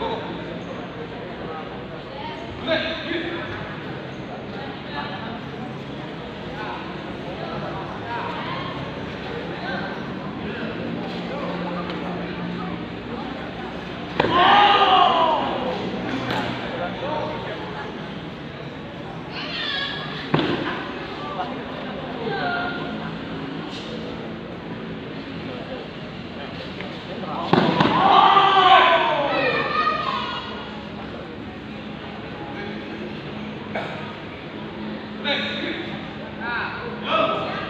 Go. Next. Ah, go.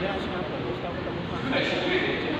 Yeah, she got the most of the